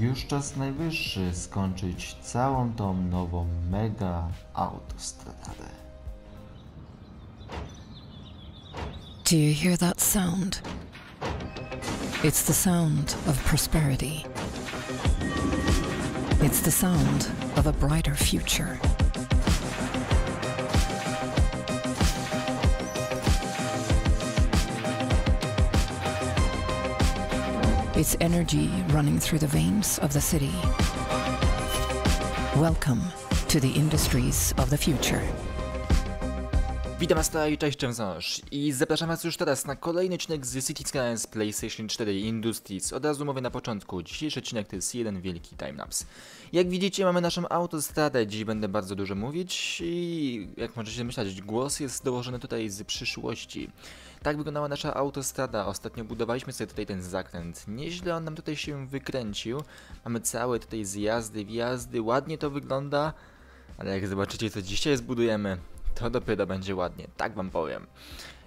Już czas najwyższy skończyć całą tą nową mega autostradę. Do you hear that sound? It's the sound of prosperity. It's the sound of a brighter future. It's energy running through the veins of the city. Welcome to the industries of the future. Witam was tutaj, cześć, Wąż i zapraszam was już teraz na kolejny odcinek z City Skylines PlayStation 4 Industries. Od razu mówię na początku, dzisiejszy odcinek to jest jeden wielki timelapse. Jak widzicie mamy naszą autostradę, dziś będę bardzo dużo mówić i jak możecie myśleć, głos jest dołożony tutaj z przyszłości. Tak wyglądała nasza autostrada, ostatnio budowaliśmy sobie tutaj ten zakręt, nieźle on nam tutaj się wykręcił. Mamy całe tutaj zjazdy, wjazdy, ładnie to wygląda, ale jak zobaczycie co dzisiaj zbudujemy, to dopiero będzie ładnie, tak wam powiem.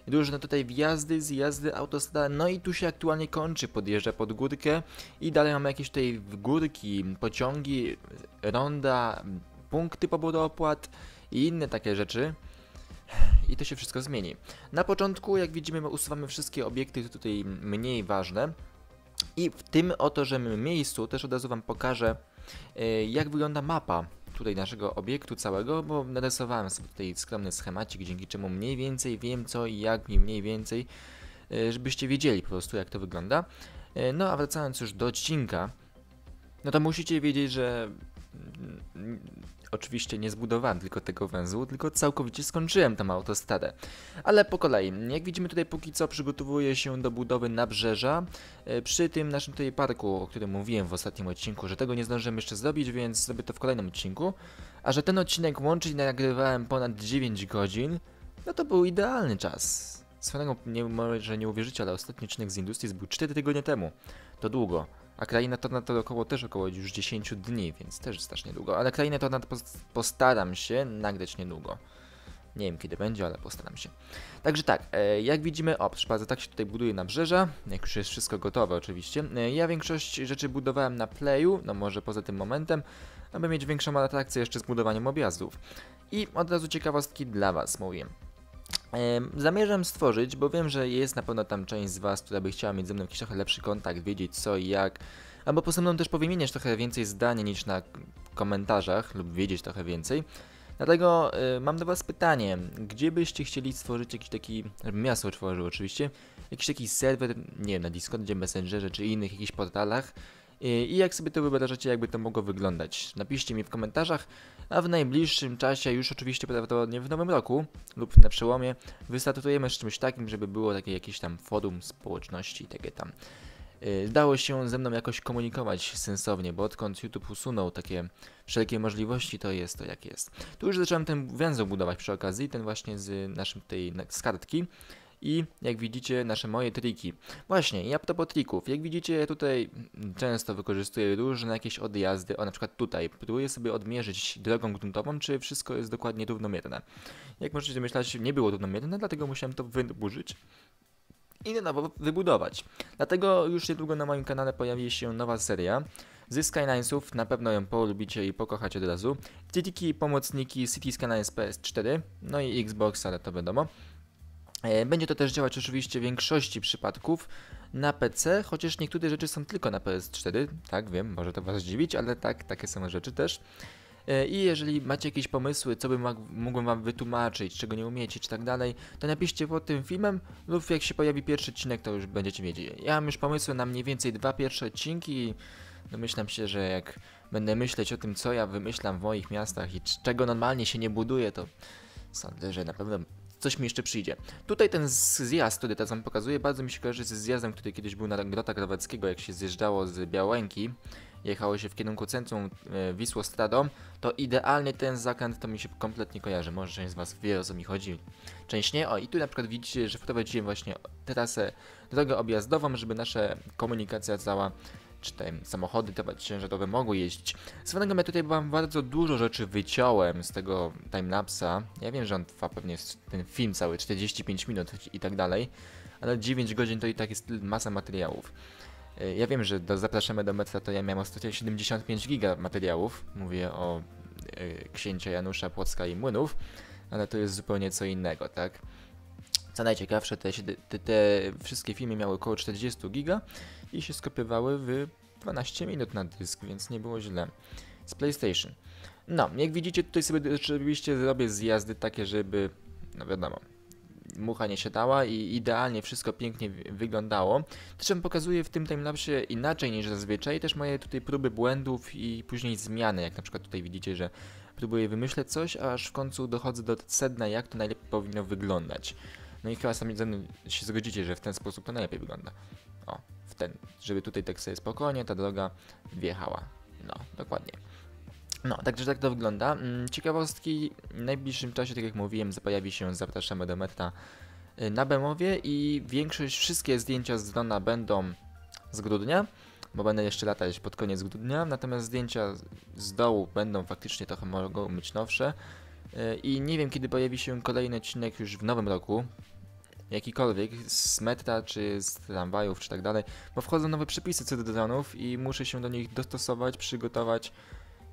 Różne tutaj wjazdy, zjazdy, autostrada, no i tu się aktualnie kończy, podjeżdża pod górkę. I dalej mamy jakieś tutaj górki, pociągi, ronda, punkty poboru opłat i inne takie rzeczy. I to się wszystko zmieni. Na początku, jak widzimy, usuwamy wszystkie obiekty tutaj mniej ważne. I w tym oto, miejscu też od razu Wam pokażę, e, jak wygląda mapa tutaj naszego obiektu całego, bo narysowałem sobie tutaj skromny schemacik, dzięki czemu mniej więcej wiem co i jak i mniej więcej, e, żebyście wiedzieli po prostu jak to wygląda. E, no a wracając już do odcinka, no to musicie wiedzieć, że oczywiście nie zbudowałem tylko tego węzłu, tylko całkowicie skończyłem tam autostradę. Ale po kolei, jak widzimy tutaj póki co przygotowuję się do budowy nabrzeża e, przy tym naszym tutaj parku, o którym mówiłem w ostatnim odcinku, że tego nie zdążyłem jeszcze zrobić, więc zrobię to w kolejnym odcinku. A że ten odcinek łącznie nagrywałem ponad 9 godzin, no to był idealny czas. Swoją nie, może nie uwierzycie, ale ostatni odcinek z Industries był 4 tygodnie temu. To długo. A kraina to to około też około już 10 dni, więc też strasznie długo. Ale krainę to postaram się nagrać niedługo. Nie wiem kiedy będzie, ale postaram się. Także tak, e, jak widzimy, o proszę tak się tutaj buduje nabrzeża, jak już jest wszystko gotowe oczywiście. E, ja większość rzeczy budowałem na playu, no może poza tym momentem, aby mieć większą atrakcję jeszcze z budowaniem objazdów. I od razu ciekawostki dla Was mówię. Zamierzam stworzyć, bo wiem, że jest na pewno tam część z Was, która by chciała mieć ze mną jakiś trochę lepszy kontakt, wiedzieć co i jak, albo po mną też powymieniać trochę więcej zdań niż na komentarzach, lub wiedzieć trochę więcej. Dlatego y, mam do Was pytanie, gdzie byście chcieli stworzyć jakiś taki, miasto otworzył oczywiście, jakiś taki serwer, nie wiem, na Discordzie, Messengerze czy innych jakichś portalach, i jak sobie to wyobrażacie, jakby to mogło wyglądać. Napiszcie mi w komentarzach, a w najbliższym czasie, już oczywiście prawdopodobnie w nowym roku lub na przełomie, wystartujemy z czymś takim, żeby było takie jakieś tam forum społeczności, takie tam. Y, dało się ze mną jakoś komunikować sensownie, bo odkąd YouTube usunął takie wszelkie możliwości, to jest to jak jest. Tu już zacząłem ten węzeł budować przy okazji, ten właśnie z naszym tej z kartki i jak widzicie nasze moje triki. Właśnie, ja propos trików, jak widzicie tutaj często wykorzystuję różne jakieś odjazdy, o na przykład tutaj, próbuję sobie odmierzyć drogą gruntową, czy wszystko jest dokładnie równomierne. Jak możecie myśleć, nie było równomierne, dlatego musiałem to wyburzyć i na nowo wybudować. Dlatego już niedługo na moim kanale pojawi się nowa seria ze Skylinesów, na pewno ją polubicie i pokochacie od razu. Triki, pomocniki City Skylines PS4, no i Xbox, ale to wiadomo. E, będzie to też działać oczywiście w większości przypadków na PC, chociaż niektóre rzeczy są tylko na PS4. Tak, wiem, może to Was zdziwić, ale tak, takie są rzeczy też. E, I jeżeli macie jakieś pomysły, co bym mógłbym Wam wytłumaczyć, czego nie umiecie, czy tak dalej, to napiszcie pod tym filmem lub jak się pojawi pierwszy odcinek, to już będziecie wiedzieć. Ja mam już pomysły na mniej więcej dwa pierwsze odcinki i domyślam się, że jak będę myśleć o tym, co ja wymyślam w moich miastach i czego normalnie się nie buduje, to sądzę, że na pewno coś mi jeszcze przyjdzie. Tutaj ten zjazd, który teraz wam pokazuję, bardzo mi się kojarzy z zjazdem, który kiedyś był na Grota Kraweckiego, jak się zjeżdżało z Białęki, jechało się w kierunku centrum e, Wisłostradą, to idealnie ten zakręt to mi się kompletnie kojarzy. Może część z was wie o co mi chodzi, część nie. O i tu na przykład widzicie, że wprowadziłem właśnie trasę, drogę objazdową, żeby nasza komunikacja cała czy te samochody ciężarowe mogły jeździć. Swoją ja tutaj wam bardzo dużo rzeczy wyciąłem z tego timelapsa. Ja wiem, że on trwa pewnie ten film cały 45 minut i tak dalej, ale 9 godzin to i tak jest masa materiałów. E, Ja wiem, że do Zapraszamy do Metra to ja miałem ostatnio 75 giga materiałów. Mówię o e, księcia Janusza Płocka i Młynów, ale to jest zupełnie co innego, tak? Co najciekawsze, te, te, te wszystkie filmy miały około 40 giga i się skopiowały w 12 minut na dysk, więc nie było źle. Z PlayStation. No, jak widzicie, tutaj sobie oczywiście zrobię zjazdy takie, żeby, no wiadomo, mucha nie siadała i idealnie wszystko pięknie wy- wyglądało. Też pokazuję w tym timelapsie inaczej niż zazwyczaj, też moje tutaj próby błędów i później zmiany, jak na przykład tutaj widzicie, że próbuję wymyśleć coś, aż w końcu dochodzę do sedna, jak to najlepiej powinno wyglądać. No i chyba sami ze mną się zgodzicie, że w ten sposób to najlepiej wygląda. O, ten, żeby tutaj tak sobie spokojnie ta droga wjechała. No, dokładnie. No, także tak to wygląda. Mm, Ciekawostki w najbliższym czasie, tak jak mówiłem, pojawi się Zapraszamy do Metra y, na Bemowie i większość, wszystkie zdjęcia z drona będą z grudnia, bo będę jeszcze latać pod koniec grudnia, natomiast zdjęcia z dołu będą faktycznie trochę mogą być nowsze y, i nie wiem kiedy pojawi się kolejny odcinek już w nowym roku, jakikolwiek, z metra, czy z tramwajów, czy tak dalej, bo wchodzą nowe przepisy co do dronów i muszę się do nich dostosować, przygotować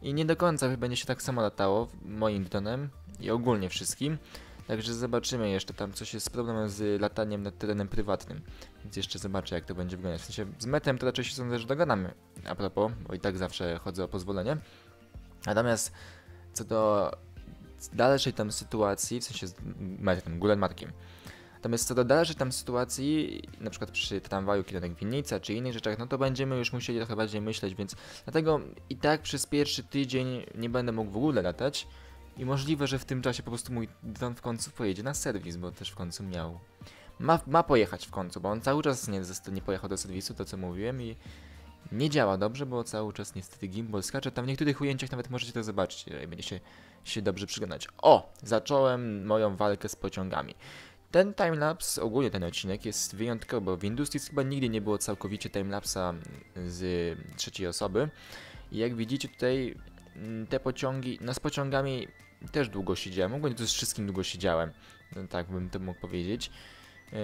i nie do końca będzie się tak samo latało moim dronem i ogólnie wszystkim. Także zobaczymy jeszcze tam coś jest z problemem z lataniem nad terenem prywatnym. Więc jeszcze zobaczę jak to będzie wyglądać. W sensie z metem to raczej się sądzę, że dogadamy. A propos, bo i tak zawsze chodzę o pozwolenie. Natomiast co do dalszej tam sytuacji, w sensie z metrem, Gulenmarkiem. Natomiast co do dalszej tam sytuacji, na przykład przy tramwaju kierunek Winnica czy innych rzeczach, no to będziemy już musieli trochę bardziej myśleć, więc dlatego i tak przez pierwszy tydzień nie będę mógł w ogóle latać i możliwe, że w tym czasie po prostu mój dron w końcu pojedzie na serwis, bo też w końcu miał. Ma, ma pojechać w końcu, bo on cały czas nie, nie pojechał do serwisu, to co mówiłem i nie działa dobrze, bo cały czas niestety gimbal skacze. Tam w niektórych ujęciach nawet możecie to zobaczyć i będzie się, się dobrze przyglądać. O! Zacząłem moją walkę z pociągami. Ten timelapse, ogólnie ten odcinek jest wyjątkowy, bo w Industries chyba nigdy nie było całkowicie timelapsa z trzeciej osoby. I jak widzicie tutaj mm, te pociągi, no z pociągami też długo siedziałem, ogólnie to z wszystkim długo siedziałem, no, tak bym to mógł powiedzieć. Yy,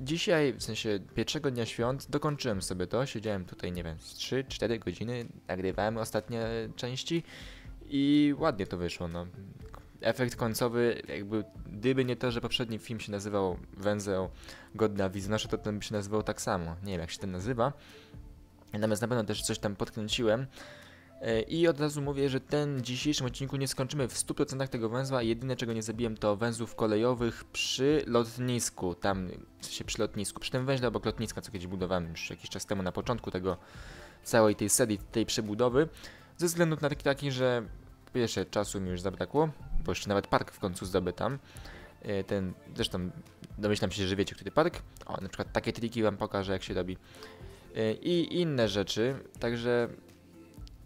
Dzisiaj, w sensie pierwszego dnia świąt, dokończyłem sobie to, siedziałem tutaj, nie wiem, z 3-4 godziny, nagrywałem ostatnie części i ładnie to wyszło, no. Efekt końcowy, jakby, gdyby nie to, że poprzedni film się nazywał Węzeł Godna Wiznosza, to ten by się nazywał tak samo. Nie wiem, jak się ten nazywa. Natomiast na pewno też coś tam podkręciłem. E, I od razu mówię, że ten dzisiejszym odcinku nie skończymy w 100% tego węzła. Jedyne czego nie zabiłem to węzłów kolejowych przy lotnisku. Tam w sensie przy lotnisku, przy tym węźle obok lotniska, co kiedyś budowałem już jakiś czas temu na początku tego całej tej serii, tej przebudowy. Ze względu na taki, taki że pierwsze czasu mi już zabrakło, bo jeszcze nawet park w końcu zdobytam. E, Ten, zresztą domyślam się, że wiecie, który park. O, na przykład takie triki wam pokażę, jak się robi. E, I inne rzeczy, także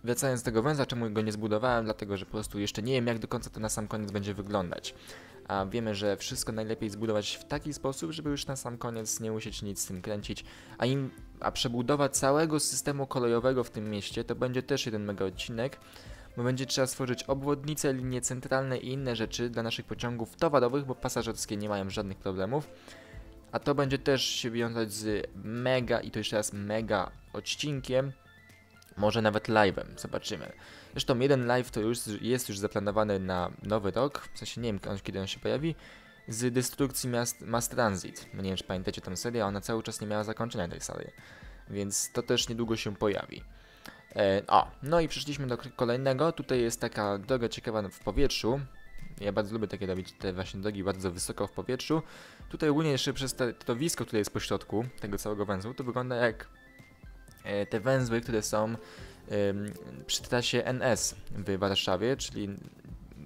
wracając do tego węzła, czemu go nie zbudowałem, dlatego że po prostu jeszcze nie wiem, jak do końca to na sam koniec będzie wyglądać. A wiemy, że wszystko najlepiej zbudować w taki sposób, żeby już na sam koniec nie musieć nic z tym kręcić. A, im, a przebudowa całego systemu kolejowego w tym mieście to będzie też jeden mega odcinek, bo będzie trzeba stworzyć obwodnice, linie centralne i inne rzeczy dla naszych pociągów towarowych, bo pasażerskie nie mają żadnych problemów. A to będzie też się wiązać z mega i to jeszcze raz mega odcinkiem, może nawet live'em, zobaczymy. Zresztą jeden live to już jest już zaplanowany na nowy rok, w sensie nie wiem kiedy on się pojawi, z destrukcji miast, Mass Transit. No nie wiem czy pamiętacie tę serię, ona cały czas nie miała zakończenia tej serii, więc to też niedługo się pojawi. E, o, no i przeszliśmy do kolejnego, tutaj jest taka droga ciekawa w powietrzu, ja bardzo lubię takie robić te właśnie drogi bardzo wysoko w powietrzu. Tutaj ogólnie jeszcze przez te, to wisko, które jest po środku tego całego węzłu, to wygląda jak e, te węzły, które są przy trasie NS w Warszawie, czyli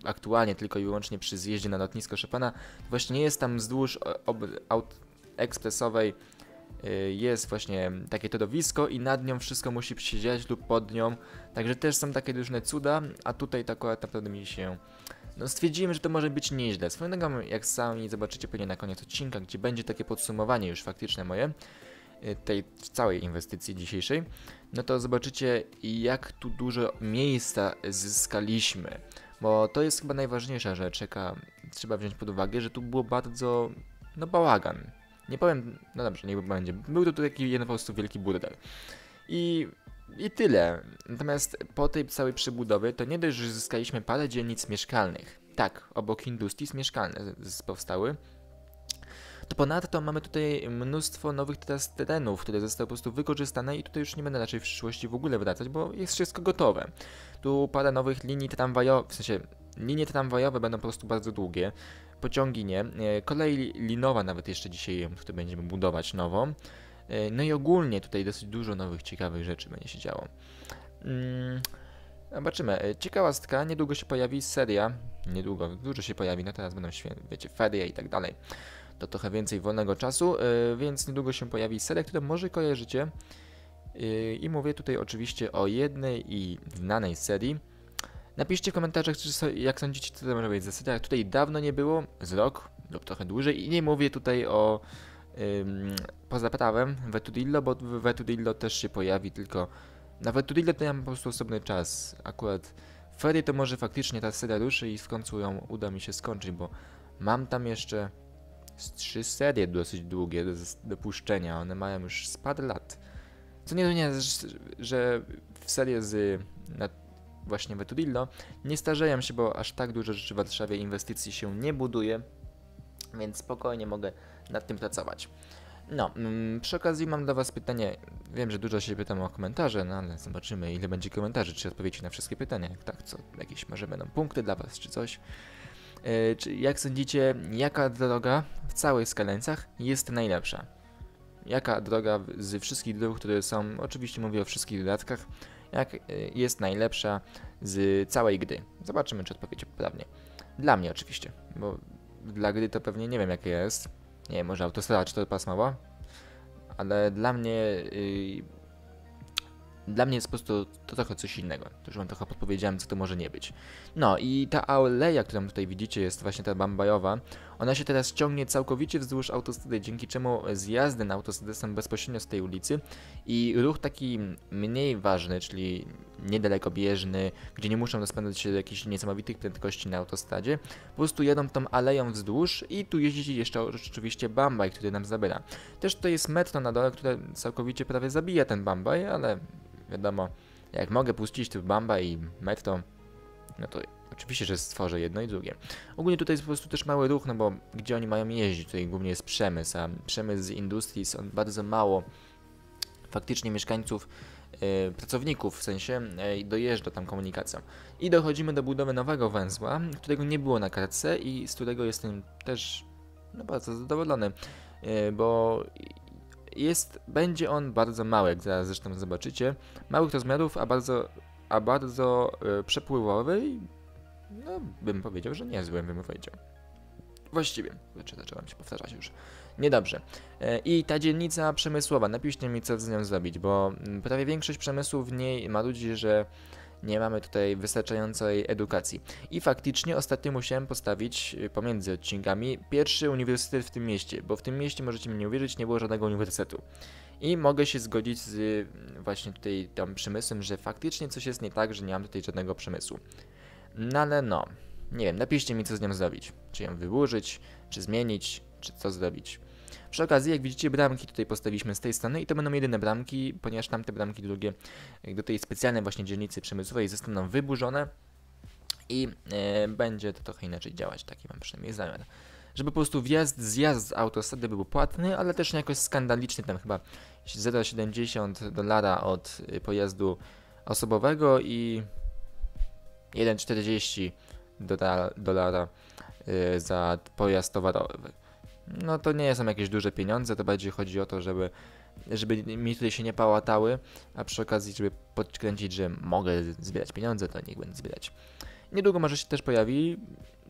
aktualnie tylko i wyłącznie przy zjeździe na lotnisko Chopina. Właśnie nie jest tam wzdłuż o- ob, aut ekspresowej jest właśnie takie torowisko i nad nią wszystko musi dziać lub pod nią. Także też są takie różne cuda, a tutaj tak akurat naprawdę mi się... No stwierdziłem, że to może być nieźle. Swoją drogą, jak sami zobaczycie pewnie na koniec odcinka, gdzie będzie takie podsumowanie już faktyczne moje, y, tej całej inwestycji dzisiejszej, no to zobaczycie jak tu dużo miejsca zyskaliśmy. Bo to jest chyba najważniejsza rzecz, jaka trzeba wziąć pod uwagę, że tu było bardzo, no bałagan. Nie powiem, no dobrze, niech będzie. Był to taki jeden po prostu wielki burdel. I, I tyle. Natomiast po tej całej przebudowie to nie dość, że zyskaliśmy parę dzielnic mieszkalnych. Tak, obok Industries mieszkalne powstały. To ponadto mamy tutaj mnóstwo nowych teraz terenów, które zostały po prostu wykorzystane i tutaj już nie będę raczej w przyszłości w ogóle wracać, bo jest wszystko gotowe. Tu parę nowych linii tramwajowych, w sensie linie tramwajowe będą po prostu bardzo długie, pociągi nie, e, kolej li- linowa nawet jeszcze dzisiaj tutaj będziemy budować nową. E, No i ogólnie tutaj dosyć dużo nowych ciekawych rzeczy będzie się działo. Mm, Zobaczymy. E, Ciekawostka, niedługo się pojawi seria. Niedługo, dużo się pojawi, no teraz będą świę, wiecie, ferie i tak dalej. To trochę więcej wolnego czasu, więc niedługo się pojawi seria, którą może kojarzycie. I mówię tutaj oczywiście o jednej i znanej serii. Napiszcie w komentarzach, czy, jak sądzicie, co to może być za seria. Tutaj dawno nie było, z rok lub trochę dłużej. I nie mówię tutaj o ym, poza prawem Vetudillo, bo Vetudillo też się pojawi, tylko na Vetudillo to ja mam po prostu osobny czas. Akurat ferie to może faktycznie ta seria ruszy i w końcu ją uda mi się skończyć, bo mam tam jeszcze trzy serie dosyć długie do, do puszczenia. One mają już z lat. Co nie zmienia, że- w serie z na, właśnie Vetudillo nie starzeją się, bo aż tak dużo rzeczy w Warszawie inwestycji się nie buduje, więc spokojnie mogę nad tym pracować. No, mm, przy okazji mam dla Was pytanie. Wiem, że dużo się pytam o komentarze, no ale zobaczymy, ile będzie komentarzy, czy odpowiecie na wszystkie pytania. Jak tak, co jakieś może będą punkty dla Was, czy coś. E, czy jak sądzicie, jaka droga w całych skaleńcach jest najlepsza? Jaka droga z wszystkich dróg, które są, oczywiście mówię o wszystkich dodatkach, jak e, jest najlepsza z całej gry? Zobaczymy, czy odpowiecie poprawnie. Dla mnie oczywiście, bo dla gry to pewnie nie wiem jakie jest. Nie wiem, może autostrada czteropasmowa, ale dla mnie yy, dla mnie jest po prostu to trochę coś innego. To już wam trochę podpowiedziałem, co to może nie być. No i ta aleja, którą tutaj widzicie, jest właśnie ta bambajowa. Ona się teraz ciągnie całkowicie wzdłuż autostrady, dzięki czemu zjazdy na autostradę są bezpośrednio z tej ulicy i ruch taki mniej ważny, czyli niedalekobieżny, gdzie nie muszą rozpędzać się do jakichś niesamowitych prędkości na autostradzie, po prostu jadą tą aleją wzdłuż i tu jeździ jeszcze oczywiście Bambaj, który nam zabiera. Też to jest metro na dole, które całkowicie prawie zabija ten Bambaj, ale wiadomo, jak mogę puścić tu Bambaj i metro, no to oczywiście, że stworzę jedno i drugie. Ogólnie tutaj jest po prostu też mały ruch, no bo gdzie oni mają jeździć? Tutaj głównie jest przemysł, a przemysł z industrii on bardzo mało faktycznie mieszkańców, e, pracowników w sensie e, dojeżdża tam komunikacją. I dochodzimy do budowy nowego węzła, którego nie było na kartce i z którego jestem też no, bardzo zadowolony, e, bo jest, będzie on bardzo mały, jak zaraz zresztą zobaczycie. Małych rozmiarów, a bardzo, a bardzo przepływowy no bym powiedział, że niezły bym powiedział. Właściwie, znaczy zacząłem się powtarzać już. Niedobrze. E, I ta dzielnica przemysłowa, napiszcie mi co z nią zrobić, bo mm, prawie większość przemysłu w niej ma ludzi, że nie mamy tutaj wystarczającej edukacji. I faktycznie ostatnio musiałem postawić y, pomiędzy odcinkami pierwszy uniwersytet w tym mieście, bo w tym mieście, możecie mi nie uwierzyć, nie było żadnego uniwersytetu. I mogę się zgodzić z y, właśnie tutaj tym przemysłem, że faktycznie coś jest nie tak, że nie mam tutaj żadnego przemysłu. No ale no, nie wiem, napiszcie mi co z nią zrobić. Czy ją wyburzyć, czy zmienić, czy co zrobić. Przy okazji, jak widzicie, bramki tutaj postawiliśmy z tej strony i to będą jedyne bramki, ponieważ tamte bramki drugie do tej specjalnej właśnie dzielnicy przemysłowej zostaną wyburzone i e, będzie to trochę inaczej działać, taki mam przynajmniej zamiar. Żeby po prostu wjazd, zjazd z autostrady był płatny, ale też nie jakoś skandaliczny, tam chyba 0,70 dolara od y, pojazdu osobowego i 1,40 dola- dolara y, za pojazd towarowy. No to nie są jakieś duże pieniądze, to bardziej chodzi o to, żeby, żeby mi tutaj się nie pałatały, a przy okazji, żeby podkręcić, że mogę zbierać pieniądze, to niech będę zbierać. Niedługo może się też pojawi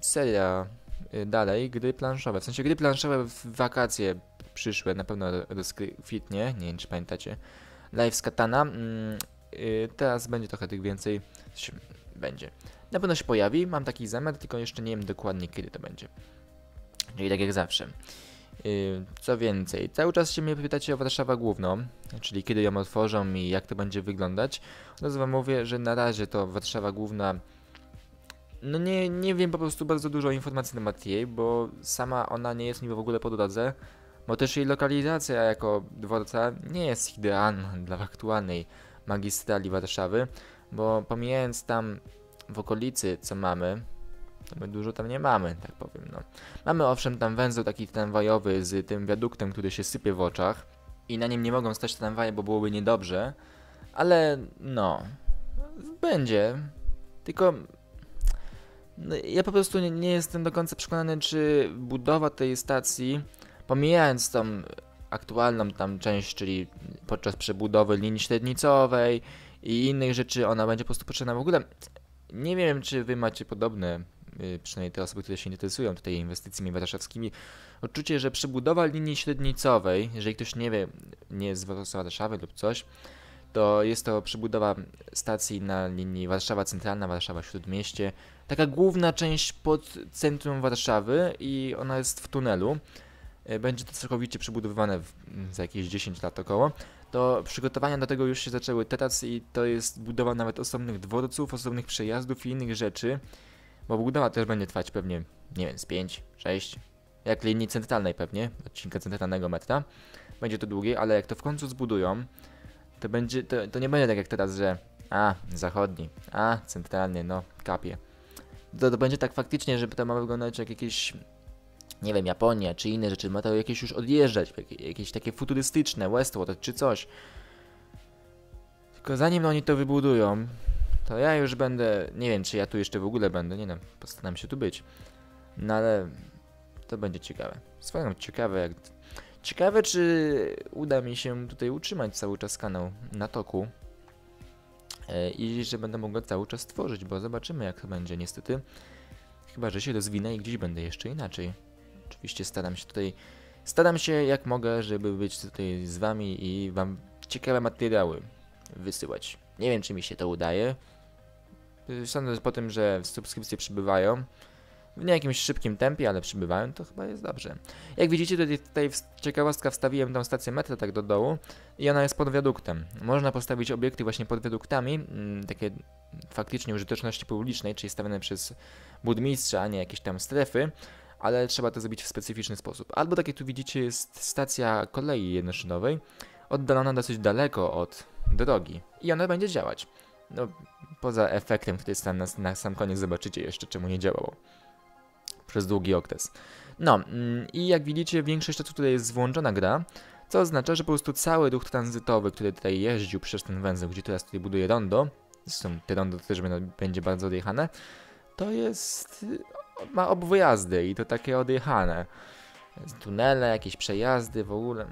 seria y, dalej, gry planszowe. W sensie gry planszowe w wakacje przyszłe, na pewno rozkwitnie, nie wiem czy pamiętacie. Live z Katana. Mm, y, teraz będzie trochę tych więcej. Będzie. Na pewno się pojawi, mam taki zamiar, tylko jeszcze nie wiem dokładnie kiedy to będzie. Czyli tak jak zawsze. Yy, Co więcej, cały czas się mnie pytacie o Warszawę Główną, czyli kiedy ją otworzą i jak to będzie wyglądać. To wam mówię, że na razie to Warszawa Główna. No nie, nie wiem po prostu bardzo dużo informacji na temat jej, bo sama ona nie jest mi w ogóle po drodze. bo też jej lokalizacja jako dworca nie jest idealna dla aktualnej magistrali Warszawy, bo pomijając tam w okolicy, co mamy, to my dużo tam nie mamy, tak powiem, no. Mamy owszem tam węzeł taki tramwajowy z tym wiaduktem, który się sypie w oczach i na nim nie mogą stać tramwaje, bo byłoby niedobrze, ale no, będzie, tylko no, ja po prostu nie, nie jestem do końca przekonany, czy budowa tej stacji, pomijając tą aktualną tam część, czyli podczas przebudowy linii średnicowej i innych rzeczy, ona będzie po prostu potrzebna w ogóle. Nie wiem, czy wy macie podobne, y, przynajmniej te osoby, które się interesują tutaj inwestycjami warszawskimi, odczucie, że przebudowa linii średnicowej, jeżeli ktoś nie wie, nie jest z Warszawy lub coś, to jest to przebudowa stacji na linii Warszawa Centralna, Warszawa Śródmieście. Taka główna część pod centrum Warszawy i ona jest w tunelu. E, będzie to całkowicie przebudowywane w, za jakieś 10 lat około. To przygotowania do tego już się zaczęły teraz i to jest budowa nawet osobnych dworców, osobnych przejazdów i innych rzeczy. Bo budowa też będzie trwać pewnie, nie wiem, z 5, 6, jak linii centralnej pewnie, odcinka centralnego metra. Będzie to długie, ale jak to w końcu zbudują, to będzie, to, to nie będzie tak jak teraz, że a, zachodni, a, centralny, no, kapie. To, to będzie tak faktycznie, że to ma wyglądać jak jakieś, nie wiem, Japonia, czy inne rzeczy, ma to jakieś już odjeżdżać, jakieś, takie futurystyczne, Westworld, czy coś. Tylko zanim oni to wybudują, to ja już będę, nie wiem, czy ja tu jeszcze w ogóle będę, nie wiem, postaram się tu być. No ale to będzie ciekawe. Swoją ciekawe, jak Ciekawe, czy uda mi się tutaj utrzymać cały czas kanał na toku e, i że będę mógł cały czas tworzyć, bo zobaczymy jak to będzie niestety. Chyba, że się rozwinę i gdzieś będę jeszcze inaczej. Oczywiście staram się tutaj, staram się jak mogę, żeby być tutaj z wami i wam ciekawe materiały wysyłać. Nie wiem, czy mi się to udaje. Sądzę po tym, że subskrypcje przybywają, w nie jakimś szybkim tempie, ale przybywają, to chyba jest dobrze. Jak widzicie, tutaj, tutaj ciekawostka wstawiłem tą stację metra tak do dołu i ona jest pod wiaduktem. Można postawić obiekty właśnie pod wiaduktami, mm, takie faktycznie użyteczności publicznej, czyli stawiane przez budmistrza, a nie jakieś tam strefy, ale trzeba to zrobić w specyficzny sposób. Albo tak jak tu widzicie jest stacja kolei jednoszynowej, oddalona dosyć daleko od drogi i ona będzie działać. No, poza efektem, który jest tam na, na sam koniec zobaczycie jeszcze, czemu nie działało przez długi okres. No mm, i jak widzicie, większość czasu tutaj jest włączona gra, co oznacza, że po prostu cały ruch tranzytowy, który tutaj jeździł przez ten węzeł, gdzie teraz tutaj buduje rondo, zresztą te rondo też będzie bardzo odjechane, to jest... ma obwojazdy i to takie odjechane. Tunele, jakieś przejazdy, w ogóle...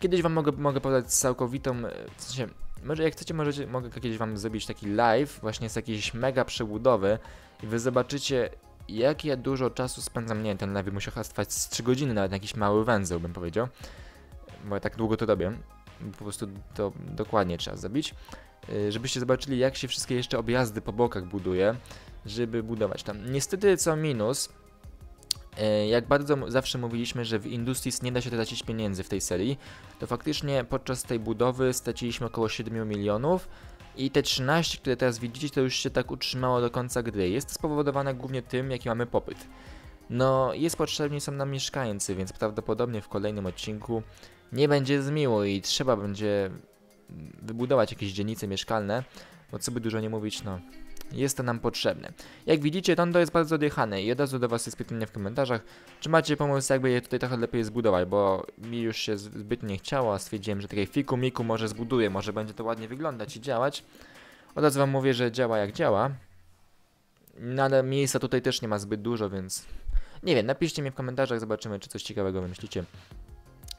Kiedyś wam mogę, mogę podać całkowitą, w sensie, może jak chcecie, możecie, mogę kiedyś wam zrobić taki live właśnie z jakiejś mega przebudowy i wy zobaczycie jak ja dużo czasu spędzam, nie wiem, ten live musiał trwać z 3 godziny nawet na jakiś mały węzeł, bym powiedział. Bo ja tak długo to robię. Po prostu to dokładnie trzeba zrobić. Y, żebyście zobaczyli, jak się wszystkie jeszcze objazdy po bokach buduje, żeby budować tam. Niestety, co minus, y, jak bardzo zawsze mówiliśmy, że w Industries nie da się tracić pieniędzy w tej serii, to faktycznie podczas tej budowy straciliśmy około 7 milionów, i te 13, które teraz widzicie, to już się tak utrzymało do końca gry. Jest to spowodowane głównie tym, jaki mamy popyt. No, jest potrzebni są nam mieszkańcy, więc prawdopodobnie w kolejnym odcinku nie będzie zmiło i trzeba będzie wybudować jakieś dzielnice mieszkalne, bo co by dużo nie mówić, no, jest to nam potrzebne. Jak widzicie, rondo jest bardzo odjechane i od razu do Was jest pytanie w komentarzach, czy macie pomysł, jakby je tutaj trochę lepiej zbudować, bo mi już się zbyt nie chciało, a stwierdziłem, że takiej fiku miku może zbuduję, może będzie to ładnie wyglądać i działać. Od razu Wam mówię, że działa jak działa. No ale miejsca tutaj też nie ma zbyt dużo, więc nie wiem, napiszcie mi w komentarzach, zobaczymy, czy coś ciekawego wymyślicie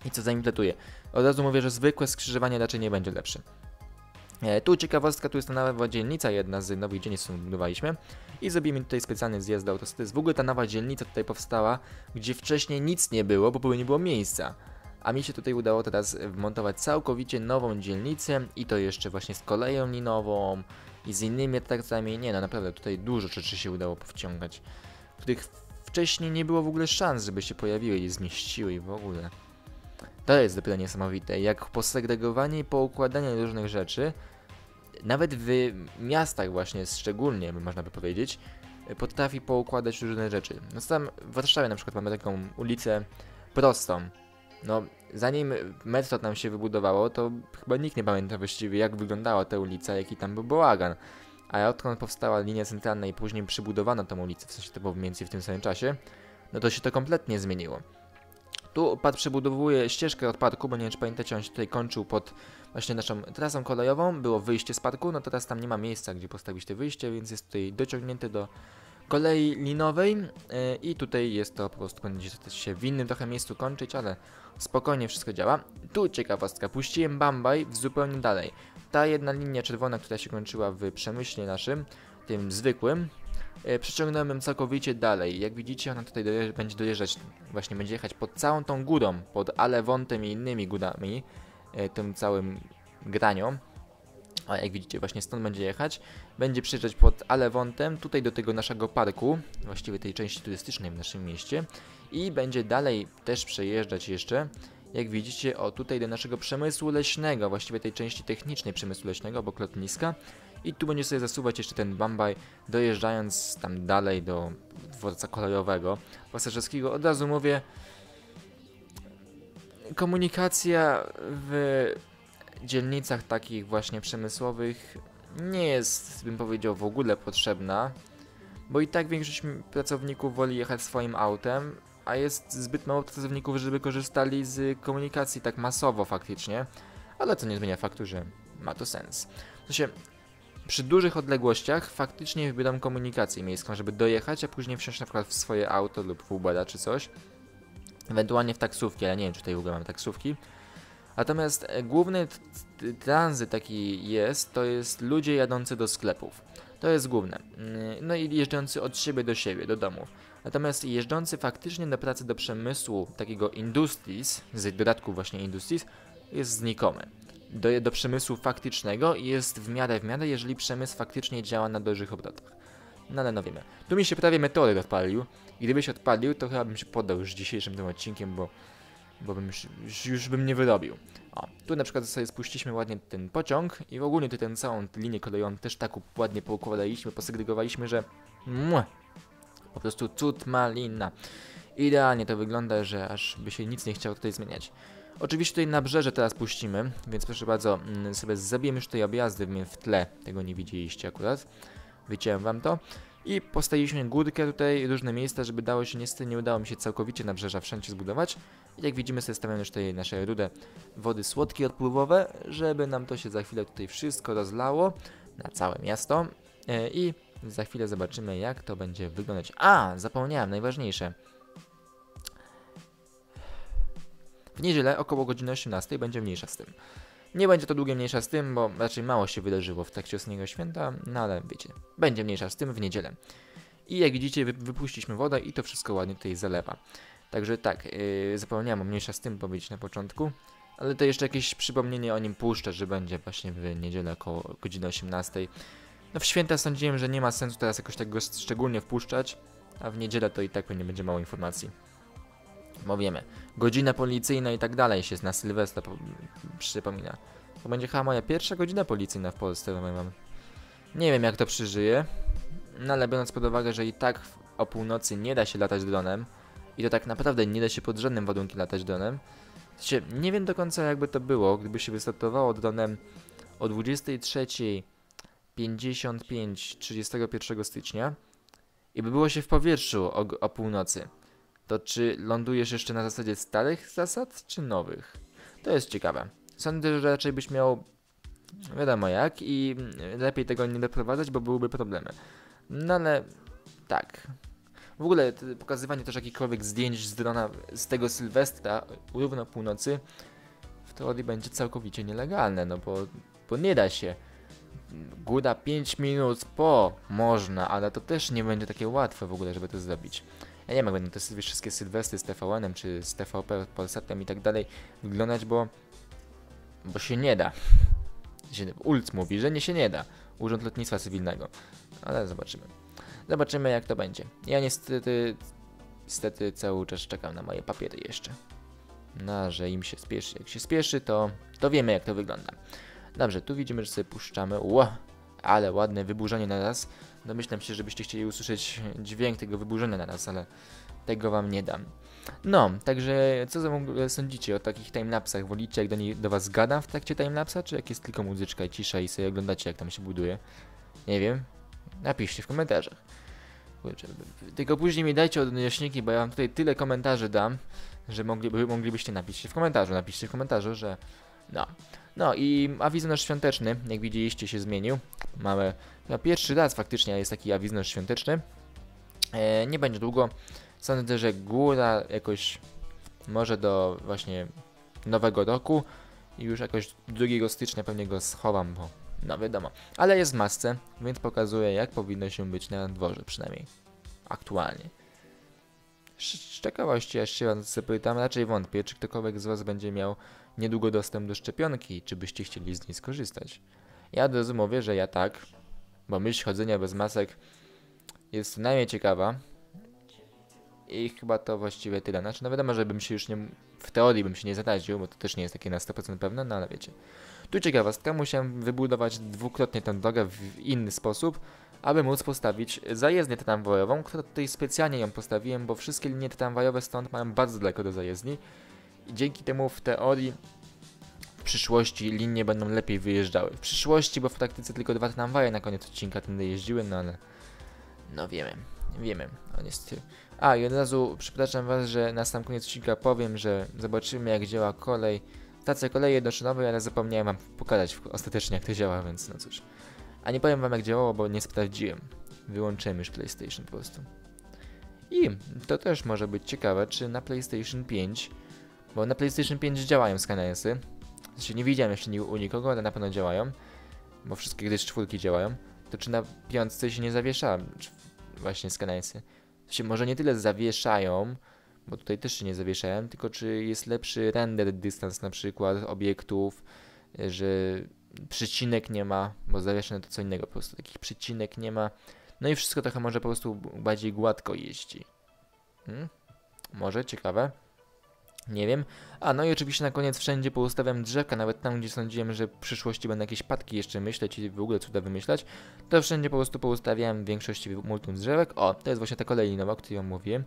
i co zaimpletuję. Od razu mówię, że zwykłe skrzyżowanie raczej nie będzie lepsze. E, tu ciekawostka, tu jest ta nowa dzielnica, jedna z nowych dzielnic, którą budowaliśmy i zrobimy tutaj specjalny zjazd do autostrady. W ogóle ta nowa dzielnica tutaj powstała, gdzie wcześniej nic nie było, bo nie było miejsca. A mi się tutaj udało teraz wmontować całkowicie nową dzielnicę i to jeszcze właśnie z koleją linową i z innymi atrakcjami. Nie no, naprawdę tutaj dużo rzeczy się udało powciągać, których wcześniej nie było w ogóle szans, żeby się pojawiły i zmieściły i w ogóle. To jest dopiero niesamowite, jak posegregowanie i poukładanie różnych rzeczy, nawet w miastach właśnie szczególnie, można by powiedzieć, potrafi poukładać różne rzeczy. No tam w Warszawie na przykład mamy taką ulicę prostą, no zanim metro tam się wybudowało, to chyba nikt nie pamięta właściwie jak wyglądała ta ulica, jaki tam był bałagan. A odkąd powstała linia centralna i później przybudowano tą ulicę, w sensie to było mniej więcej w tym samym czasie, no to się to kompletnie zmieniło. Tu pad przebudowuje ścieżkę od parku, bo nie wiem czy pamiętacie, on się tutaj kończył pod właśnie naszą trasą kolejową, było wyjście z parku, no teraz tam nie ma miejsca, gdzie postawić te wyjście, więc jest tutaj dociągnięte do kolei linowej yy, i tutaj jest to po prostu będzie się w innym trochę miejscu kończyć, ale spokojnie wszystko działa. Tu ciekawostka, puściłem Bambaj w zupełnie dalej. Ta jedna linia czerwona, która się kończyła w przemyśle naszym, tym zwykłym, przeciągnąłem ją całkowicie dalej. Jak widzicie, ona tutaj będzie dojeżdżać, właśnie będzie jechać pod całą tą górą, pod Alewontem i innymi górami, yy, tym całym granią. A jak widzicie właśnie stąd będzie jechać, będzie przyjeżdżać pod Alewontem, tutaj do tego naszego parku, właściwie tej części turystycznej w naszym mieście. I będzie dalej też przejeżdżać jeszcze, jak widzicie, o tutaj do naszego przemysłu leśnego, właściwie tej części technicznej przemysłu leśnego obok lotniska i tu będzie sobie zasuwać jeszcze ten Bambaj, dojeżdżając tam dalej do dworca kolejowego pasażerskiego. Od razu mówię, komunikacja w dzielnicach takich właśnie przemysłowych nie jest, bym powiedział, w ogóle potrzebna, bo i tak większość pracowników woli jechać swoim autem, a jest zbyt mało pracowników, żeby korzystali z komunikacji tak masowo faktycznie, ale to nie zmienia faktu, że ma to sens. To się przy dużych odległościach faktycznie wybieram komunikację miejską, żeby dojechać, a później wsiąść na przykład w swoje auto lub w Ubera czy coś. Ewentualnie w taksówki, ale nie wiem, czy tutaj w ogóle mam taksówki. Natomiast e, główny tranzyt taki jest, to jest ludzie jadący do sklepów. To jest główne. Mm, no i jeżdżący od siebie do siebie, do domów. Natomiast jeżdżący faktycznie do pracy do przemysłu takiego industries, z dodatku właśnie industries, jest znikomy. Do, do przemysłu faktycznego jest w miarę w miarę, jeżeli przemysł faktycznie działa na dużych obrotach. No ale no wiemy. Tu mi się prawie meteoryt odpalił. I gdyby się odpalił, to chyba bym się poddał już dzisiejszym tym odcinkiem, bo bo bym już, już, bym nie wyrobił. O, tu na przykład sobie spuściliśmy ładnie ten pociąg i w ogóle tutaj tę całą linię kolejową też tak ładnie poukładaliśmy, posegregowaliśmy, że muah, po prostu cud malina. Idealnie to wygląda, że aż by się nic nie chciało tutaj zmieniać. Oczywiście tutaj nabrzeże teraz puścimy, więc proszę bardzo, mm, sobie zabijemy już tutaj objazdy w tle, tego nie widzieliście akurat. Wyciąłem wam to. I postawiliśmy górkę tutaj, różne miejsca, żeby dało się, niestety nie udało mi się całkowicie nabrzeża wszędzie zbudować. I jak widzimy sobie stawiamy już tutaj nasze rude wody słodkie odpływowe, żeby nam to się za chwilę tutaj wszystko rozlało na całe miasto. E, I za chwilę zobaczymy jak to będzie wyglądać. A, zapomniałem, najważniejsze. W niedzielę około godziny 18 będzie mniejsza z tym. Nie będzie to długie mniejsza z tym, bo raczej mało się wydarzyło w trakcie ostatniego święta, no ale wiecie, będzie mniejsza z tym w niedzielę. I jak widzicie, wypuściliśmy wodę i to wszystko ładnie tutaj zalewa. Także tak, yy, zapomniałem o mniejsza z tym powiedzieć na początku, ale to jeszcze jakieś przypomnienie o nim puszczę, że będzie właśnie w niedzielę około godziny 18. No w święta sądziłem, że nie ma sensu teraz jakoś tak go szczególnie wpuszczać, a w niedzielę to i tak pewnie będzie mało informacji. Bo wiemy, godzina policyjna i tak dalej się na Sylwestra przypomina. To będzie chyba moja pierwsza godzina policyjna w Polsce, mam. Nie wiem jak to przeżyję, no ale biorąc pod uwagę, że i tak o północy nie da się latać dronem i to tak naprawdę nie da się pod żadnym ładunkiem latać dronem, się nie wiem do końca jakby to było, gdyby się wystartowało dronem o 23.55 31 stycznia i by było się w powietrzu o, o północy to czy lądujesz jeszcze na zasadzie starych zasad, czy nowych? To jest ciekawe. Sądzę, że raczej byś miał wiadomo jak i lepiej tego nie doprowadzać, bo byłyby problemy. No ale tak. W ogóle pokazywanie też jakichkolwiek zdjęć z drona z tego Sylwestra równo północy w teorii będzie całkowicie nielegalne, no bo, bo nie da się. Góra 5 minut po można, ale to też nie będzie takie łatwe w ogóle, żeby to zrobić. Ja nie wiem, jak będą te wszystkie Sylwestry z TVN-em, czy z TVP, Polsatem i tak dalej wyglądać, bo, bo się nie da. ULC mówi, że nie się nie da. Urząd Lotnictwa Cywilnego. Ale zobaczymy. Zobaczymy jak to będzie. Ja niestety, niestety cały czas czekam na moje papiery jeszcze. No, że im się spieszy. Jak się spieszy, to, to wiemy jak to wygląda. Dobrze, tu widzimy, że sobie puszczamy. Ło, ale ładne wyburzenie na raz. Domyślam się, żebyście chcieli usłyszeć dźwięk tego wyburzenia na nas, ale tego wam nie dam. No, także co za sądzicie o takich timelapsach? Wolicie jak do, niej, do was gadam w trakcie timelapsa, czy jak jest tylko muzyczka i cisza i sobie oglądacie jak tam się buduje? Nie wiem. Napiszcie w komentarzach. Tylko później mi dajcie odnośniki, bo ja wam tutaj tyle komentarzy dam, że mogliby, moglibyście napisać w komentarzu. Napiszcie w komentarzu, że no. No i awizjonarz świąteczny, jak widzieliście, się zmienił. Mamy no, pierwszy raz faktycznie jest taki awizjonarz świąteczny. E, nie będzie długo. Sądzę, że góra jakoś może do właśnie nowego roku i już jakoś 2 stycznia pewnie go schowam, bo no wiadomo. Ale jest w masce, więc pokazuje jak powinno się być na dworze przynajmniej. Aktualnie. Z ciekawości aż się was zapytam, raczej wątpię, czy ktokolwiek z was będzie miał niedługo dostęp do szczepionki, czy byście chcieli z niej skorzystać. Ja od razu mówię, że ja tak, bo myśl chodzenia bez masek jest najmniej ciekawa. I chyba to właściwie tyle. Znaczy, no wiadomo, że bym się już nie... W teorii bym się nie zaraził, bo to też nie jest takie na 100% pewne, no ale wiecie. Tu ciekawostka, musiałem wybudować dwukrotnie tę drogę w inny sposób, aby móc postawić zajezdnię tramwajową, którą tutaj specjalnie ją postawiłem, bo wszystkie linie tramwajowe stąd mają bardzo daleko do zajezdni. Dzięki temu w teorii w przyszłości linie będą lepiej wyjeżdżały. W przyszłości, bo w praktyce tylko dwa tramwaje na koniec odcinka tędy jeździły, no ale... No wiemy, wiemy. On jest... A, i od razu przepraszam was, że na sam koniec odcinka powiem, że zobaczymy jak działa kolej. Stacja kolei jednoszynowej, ale zapomniałem wam pokazać ostatecznie jak to działa, więc no cóż. A nie powiem wam jak działało, bo nie sprawdziłem. Wyłączyłem już PlayStation po prostu. I to też może być ciekawe, czy na PlayStation 5, bo na PlayStation 5 działają skanersy. Znaczy nie widziałem jeszcze u nikogo, ale na pewno działają, bo wszystkie gdy z czwórki działają. To czy na piątce się nie zawiesza właśnie skanersy? się może nie tyle zawieszają, bo tutaj też się nie zawieszałem, tylko czy jest lepszy render dystans na przykład obiektów, że przycinek nie ma, bo zawieszone to co innego po prostu, takich przycinek nie ma. No i wszystko trochę może po prostu bardziej gładko jeździ. Hmm? Może, ciekawe. Nie wiem. A no i oczywiście na koniec wszędzie poustawiam drzewka, nawet tam gdzie sądziłem, że w przyszłości będą jakieś patki jeszcze myśleć i w ogóle cuda wymyślać, to wszędzie po prostu poustawiałem w większości multum drzewek. O, to jest właśnie ta kolej nowa, o której mówiłem,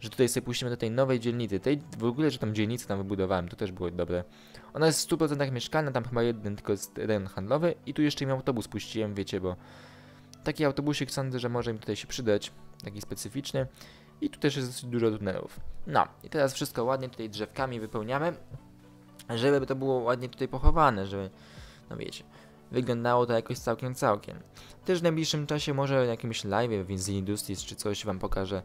że tutaj sobie puścimy do tej nowej dzielnicy, tej w ogóle, że tam dzielnicę tam wybudowałem, to też było dobre. Ona jest w 100% mieszkalna, tam chyba jeden tylko jest rejon handlowy i tu jeszcze im autobus puściłem, wiecie, bo taki autobusik sądzę, że może im tutaj się przydać, taki specyficzny. I tu też jest dosyć dużo tunelów. No, i teraz wszystko ładnie tutaj drzewkami wypełniamy, żeby to było ładnie tutaj pochowane, żeby, no wiecie, wyglądało to jakoś całkiem całkiem. Też w najbliższym czasie może jakimś live w Industries czy coś wam pokażę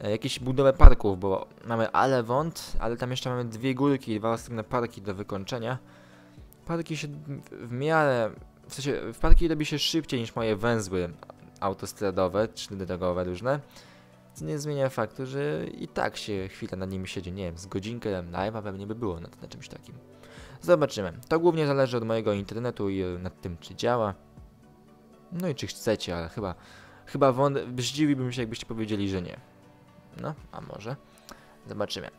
e, jakieś budowę parków, bo mamy Alewont, ale tam jeszcze mamy dwie górki, dwa osobne parki do wykończenia. Parki się w miarę, w sensie w parki robi się szybciej niż moje węzły autostradowe czy drogowe różne. Co nie zmienia faktu, że i tak się chwilę na nim siedzi, nie wiem, z godzinkę live'a pewnie by było nad, nad czymś takim. Zobaczymy. To głównie zależy od mojego internetu i nad tym, czy działa. No i czy chcecie, ale chyba, chyba wąt... zdziwiłbym się, jakbyście powiedzieli, że nie. No, a może. Zobaczymy.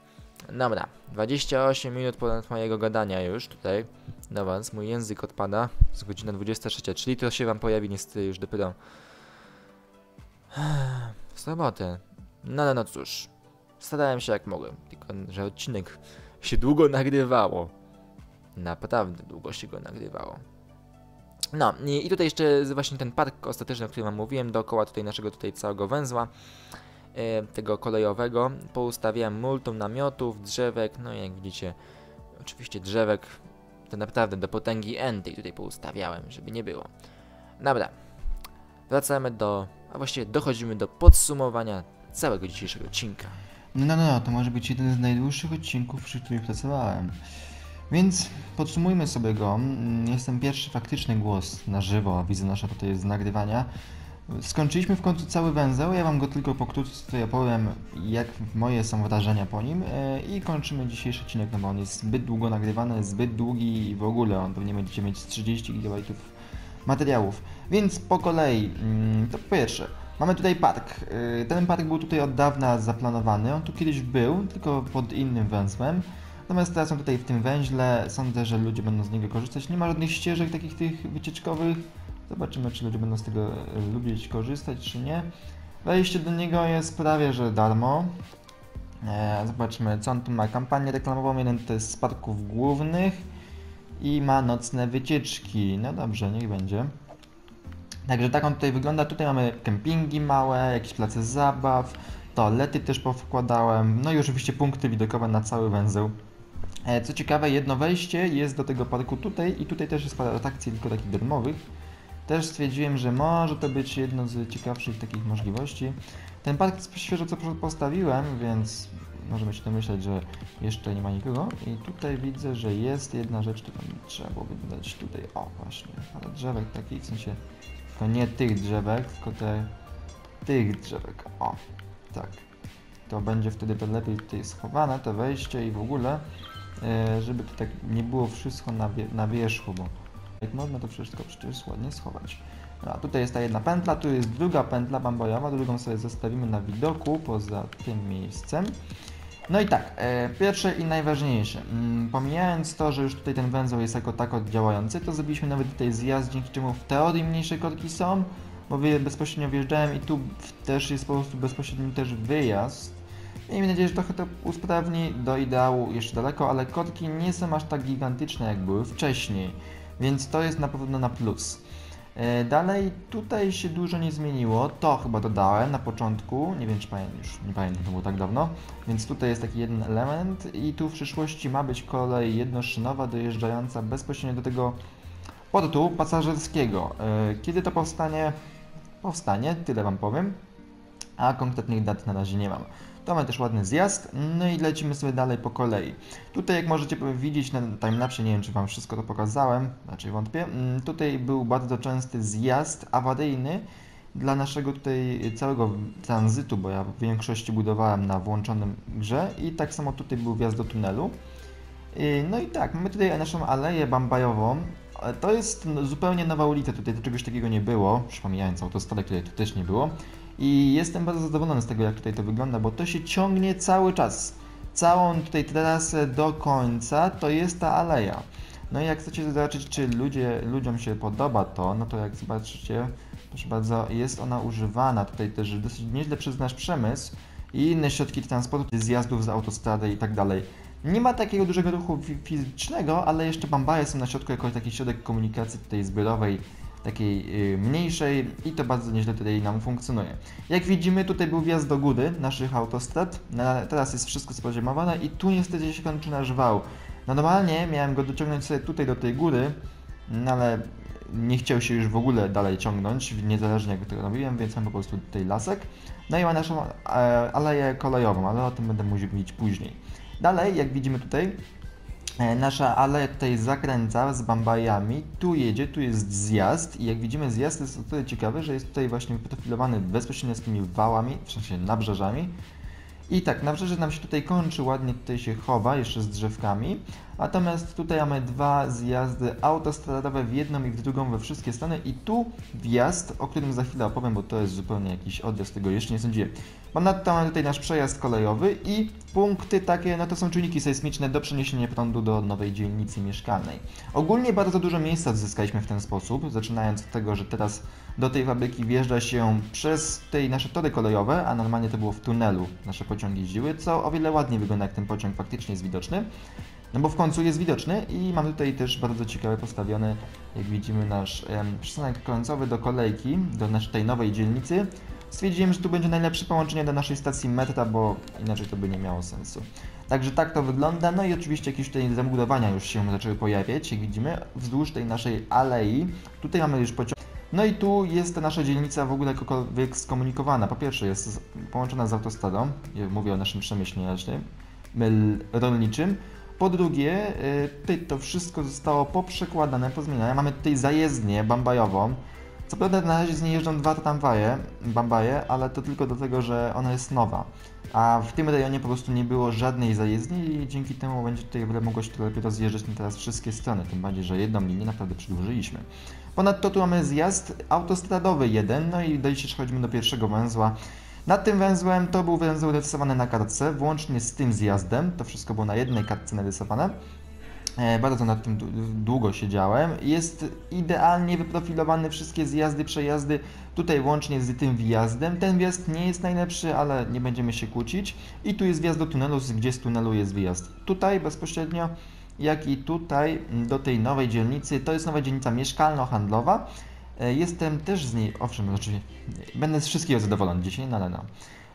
Dobra, 28 minut ponad mojego gadania już tutaj do was. Mój język odpada. Z godzina 23, czyli to się wam pojawi niestety już dopiero sobotę. No ale no cóż, starałem się jak mogłem, tylko że odcinek się długo nagrywało. Naprawdę długo się go nagrywało. No i, tutaj jeszcze właśnie ten park ostateczny, o którym wam mówiłem, dookoła tutaj naszego tutaj całego węzła, e, tego kolejowego, poustawiałem multum namiotów, drzewek, no i jak widzicie, oczywiście drzewek, to naprawdę do potęgi tej tutaj poustawiałem, żeby nie było. Dobra, wracamy do a właściwie dochodzimy do podsumowania całego dzisiejszego odcinka. No, no, no, to może być jeden z najdłuższych odcinków, przy których pracowałem. Więc podsumujmy sobie go. Mm, jestem pierwszy faktyczny głos na żywo, widzę nasza tutaj z nagrywania. Skończyliśmy w końcu cały węzeł, ja wam go tylko pokrótce opowiem, jak moje są wrażenia po nim e, i kończymy dzisiejszy odcinek, no bo on jest zbyt długo nagrywany, zbyt długi i w ogóle on pewnie będziecie mieć 30 GB materiałów. Więc po kolei, mm, to po pierwsze, mamy tutaj park. Y, ten park był tutaj od dawna zaplanowany, on tu kiedyś był, tylko pod innym węzłem. Natomiast teraz on tutaj w tym węźle, sądzę, że ludzie będą z niego korzystać. Nie ma żadnych ścieżek takich tych wycieczkowych. Zobaczymy, czy ludzie będą z tego y, lubić korzystać, czy nie. Wejście do niego jest prawie, że darmo. E, zobaczmy, co on tu ma. Kampanię reklamową, jeden to jest z parków głównych i ma nocne wycieczki. No dobrze, niech będzie. Także tak on tutaj wygląda. Tutaj mamy kempingi małe, jakieś place zabaw, toalety też powkładałem, no i oczywiście punkty widokowe na cały węzeł. E, Co ciekawe, jedno wejście jest do tego parku tutaj i tutaj też jest parę atrakcji tylko takich darmowych. Też stwierdziłem, że może to być jedno z ciekawszych takich możliwości. Ten park świeżo co postawiłem, więc możemy się domyśleć, że jeszcze nie ma nikogo. I tutaj widzę, że jest jedna rzecz, którą trzeba byłoby dodać tutaj. O, właśnie, ale drzewek takich, w sensie, tylko nie tych drzewek, tylko te, tych drzewek. O, tak. To będzie wtedy lepiej tutaj schowane, to wejście i w ogóle, e, żeby to tak nie było wszystko na, na wierzchu, bo jak można to wszystko przecież ładnie schować. No, a tutaj jest ta jedna pętla, tu jest druga pętla bambojowa, drugą sobie zostawimy na widoku poza tym miejscem. No i tak, e, pierwsze i najważniejsze, mm, pomijając to, że już tutaj ten węzeł jest jako tako działający, to zrobiliśmy nawet tutaj zjazd, dzięki czemu w teorii mniejsze korki są, bo bezpośrednio wjeżdżałem i tu też jest po prostu bezpośredni też wyjazd. Miejmy nadzieję, że trochę to usprawni do ideału jeszcze daleko, ale korki nie są aż tak gigantyczne jak były wcześniej, więc to jest na pewno na plus. E, Dalej, tutaj się dużo nie zmieniło. To chyba dodałem na początku. Nie wiem, czy pamiętam już, nie pamiętam, to było tak dawno. Więc tutaj jest taki jeden element i tu w przyszłości ma być kolej jednoszynowa dojeżdżająca bezpośrednio do tego portu pasażerskiego. E, Kiedy to powstanie? Powstanie, tyle Wam powiem. A konkretnych dat na razie nie mam. To mamy też ładny zjazd, no i lecimy sobie dalej po kolei. Tutaj jak możecie widzieć na timelapsie, nie wiem czy Wam wszystko to pokazałem, raczej wątpię, mm, tutaj był bardzo częsty zjazd awaryjny dla naszego tutaj całego tranzytu, bo ja w większości budowałem na włączonym grze i tak samo tutaj był wjazd do tunelu. Y, No i tak, mamy tutaj naszą aleję bambajową. E, To jest zupełnie nowa ulica, tutaj czegoś takiego nie było, przypominając autostradę, której tu też nie było. I jestem bardzo zadowolony z tego, jak tutaj to wygląda, bo to się ciągnie cały czas. Całą tutaj trasę do końca to jest ta aleja. No i jak chcecie zobaczyć, czy ludzie, ludziom się podoba to, no to jak zobaczycie, proszę bardzo, jest ona używana tutaj też dosyć nieźle przez nasz przemysł i inne środki transportu, zjazdów z autostrady i tak dalej. Nie ma takiego dużego ruchu fi- fizycznego, ale jeszcze bambaje są na środku jako taki środek komunikacji tutaj zbiorowej, takiej y, mniejszej i to bardzo nieźle tutaj nam funkcjonuje. Jak widzimy tutaj był wjazd do góry naszych autostrad, teraz jest wszystko spoziomowane i tu niestety się kończy nasz wał. No normalnie miałem go dociągnąć sobie tutaj do tej góry, no ale nie chciał się już w ogóle dalej ciągnąć, niezależnie jak to robiłem, więc mam po prostu tutaj lasek. No i ma naszą e, aleję kolejową, ale o tym będę mówić później. Dalej, jak widzimy tutaj, nasza aleja tutaj zakręca z bambajami, tu jedzie, tu jest zjazd i jak widzimy zjazd jest o tyle ciekawy, że jest tutaj właśnie wyprofilowany bezpośrednio z tymi wałami, w sensie nabrzeżami. I tak, nabrzeże nam się tutaj kończy, ładnie tutaj się chowa, jeszcze z drzewkami. Natomiast tutaj mamy dwa zjazdy autostradowe w jedną i w drugą, we wszystkie strony. I tu wjazd, o którym za chwilę opowiem, bo to jest zupełnie jakiś odjazd, tego jeszcze nie sądziłem. Ponadto mamy tutaj nasz przejazd kolejowy i punkty takie, no to są czujniki sejsmiczne do przeniesienia prądu do nowej dzielnicy mieszkalnej. Ogólnie bardzo dużo miejsca zyskaliśmy w ten sposób, zaczynając od tego, że teraz do tej fabryki wjeżdża się przez tej nasze tory kolejowe, a normalnie to było w tunelu nasze pociągi jeździły, co o wiele ładniej wygląda, jak ten pociąg faktycznie jest widoczny. No bo w końcu jest widoczny i mamy tutaj też bardzo ciekawy postawiony, jak widzimy, nasz em, przystanek końcowy do kolejki, do naszej tej nowej dzielnicy. Stwierdziłem, że tu będzie najlepsze połączenie do naszej stacji metra, bo inaczej to by nie miało sensu. Także tak to wygląda, no i oczywiście jakieś tutaj zabudowania już się zaczęły pojawiać, jak widzimy, wzdłuż tej naszej alei. Tutaj mamy już pociąg. No i tu jest ta nasza dzielnica w ogóle jakkolwiek skomunikowana. Po pierwsze jest połączona z autostradą, mówię o naszym przemyśle rolniczym. Po drugie, y, tutaj to wszystko zostało poprzekładane, pozmieniane. Mamy tutaj zajezdnię bambajową. Co prawda na razie z niej jeżdżą dwa tramwaje, bambaje, ale to tylko dlatego, że ona jest nowa. A w tym rejonie po prostu nie było żadnej zajezdni i dzięki temu będzie tutaj wiele mogło się to lepiej rozjeżdżać na teraz wszystkie strony, tym bardziej, że jedną linię naprawdę przedłużyliśmy. Ponadto tu mamy zjazd autostradowy jeden, no i dalej przechodzimy do pierwszego węzła. Nad tym węzłem to był węzeł narysowany na kartce, włącznie z tym zjazdem, to wszystko było na jednej kartce narysowane. E, Bardzo nad tym dłu- długo siedziałem. Jest idealnie wyprofilowany wszystkie zjazdy, przejazdy, tutaj łącznie z tym wjazdem. Ten wjazd nie jest najlepszy, ale nie będziemy się kłócić. I tu jest wjazd do tunelu, gdzie z tunelu jest wyjazd. Tutaj bezpośrednio, jak i tutaj do tej nowej dzielnicy. To jest nowa dzielnica mieszkalno-handlowa. E, Jestem też z niej, owszem, znaczy będę z wszystkiego zadowolony dzisiaj, no ale no.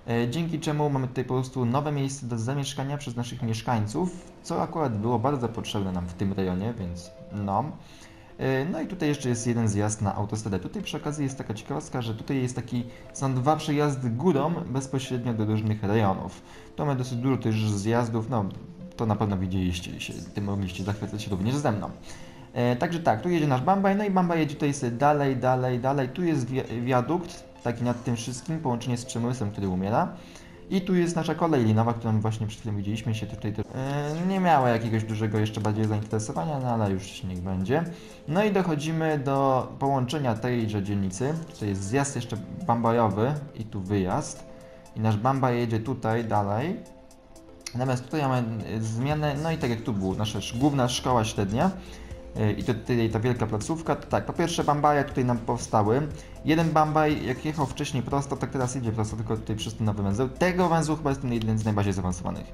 E, Dzięki czemu mamy tutaj po prostu nowe miejsce do zamieszkania przez naszych mieszkańców, co akurat było bardzo potrzebne nam w tym rejonie, więc no. E, No i tutaj jeszcze jest jeden zjazd na autostradę. Tutaj przy okazji jest taka ciekawostka, że tutaj jest taki, są dwa przejazdy górą bezpośrednio do różnych rejonów. To mamy dosyć dużo też zjazdów, no to na pewno widzieliście się tym mogliście zachwycać się również ze mną. E, także tak, tu jedzie nasz Bambaj, no i Bambaj jedzie tutaj sobie dalej, dalej, dalej. Tu jest wi- wiadukt, taki nad tym wszystkim, połączenie z przemysłem, który umiera. I tu jest nasza kolej linowa, którą właśnie przed chwilą widzieliśmy się tutaj. E, nie miała jakiegoś dużego jeszcze bardziej zainteresowania, no ale już niech będzie. No i dochodzimy do połączenia tejże dzielnicy. Tutaj jest zjazd jeszcze bambajowy i tu wyjazd. I nasz bamba jedzie tutaj dalej. Natomiast tutaj mamy zmianę, no i tak jak tu było, nasza sz- główna szkoła średnia i tutaj ta wielka placówka, to tak, po pierwsze bambaje tutaj nam powstały. Jeden bambaj, jak jechał wcześniej prosto, tak teraz idzie prosto, tylko tutaj przez ten nowy węzeł. Tego węzłu chyba jest jeden z najbardziej zaawansowanych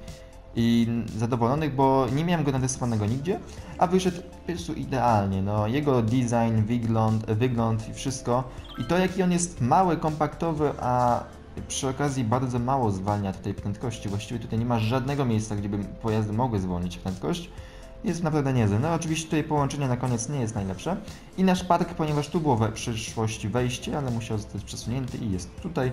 i zadowolonych, bo nie miałem go narysowanego nigdzie, a wyszedł po prostu idealnie. No, jego design, wygląd, wygląd i wszystko. I to jaki on jest mały, kompaktowy, a przy okazji bardzo mało zwalnia tutaj prędkości. Właściwie tutaj nie ma żadnego miejsca, gdzie by pojazdy mogły zwolnić prędkość. Jest naprawdę niezły. No oczywiście tutaj połączenie na koniec nie jest najlepsze. I nasz park, ponieważ tu było we przyszłości wejście, ale musiał zostać przesunięty i jest tutaj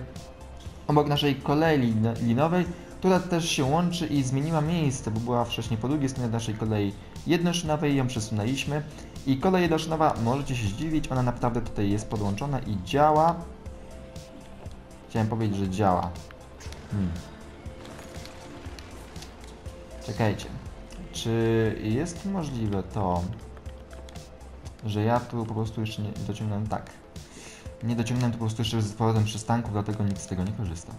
obok naszej kolei lin- linowej, która też się łączy i zmieniła miejsce, bo była wcześniej po drugiej stronie naszej kolei jednoszynowej, ją przesunęliśmy. I kolej jednoszynowa, możecie się zdziwić, ona naprawdę tutaj jest podłączona i działa. Chciałem powiedzieć, że działa. Hmm. Czekajcie. Czy jest możliwe to, że ja tu po prostu jeszcze nie dociągnąłem tak. Nie dociągnąłem tu po prostu jeszcze z powrotem przystanku, dlatego nikt z tego nie korzysta.